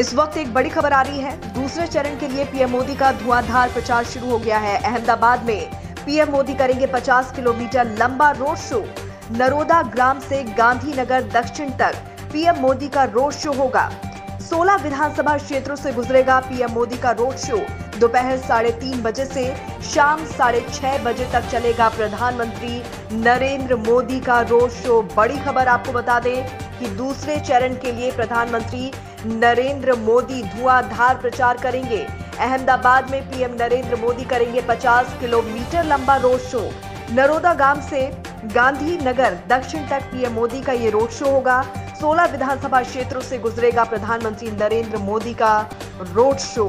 इस वक्त एक बड़ी खबर आ रही है। दूसरे चरण के लिए पीएम मोदी का धुआंधार प्रचार शुरू हो गया है। अहमदाबाद में पीएम मोदी करेंगे 50 किलोमीटर लंबा रोड शो। नरोदा ग्राम से गांधीनगर दक्षिण तक पीएम मोदी का रोड शो होगा। 16 विधानसभा क्षेत्रों से गुजरेगा पीएम मोदी का रोड शो। दोपहर साढ़े तीन बजे से शाम साढ़े छह बजे तक चलेगा प्रधानमंत्री नरेंद्र मोदी का रोड शो। बड़ी खबर आपको बता दें कि दूसरे चरण के लिए प्रधानमंत्री नरेंद्र मोदी धुआंधार प्रचार करेंगे। अहमदाबाद में पीएम नरेंद्र मोदी करेंगे 50 किलोमीटर लंबा रोड शो। नरोदा गाँव से गांधी नगर दक्षिण तक पीएम मोदी का ये रोड शो होगा। 16 विधानसभा क्षेत्रों से गुजरेगा प्रधानमंत्री नरेंद्र मोदी का रोड शो।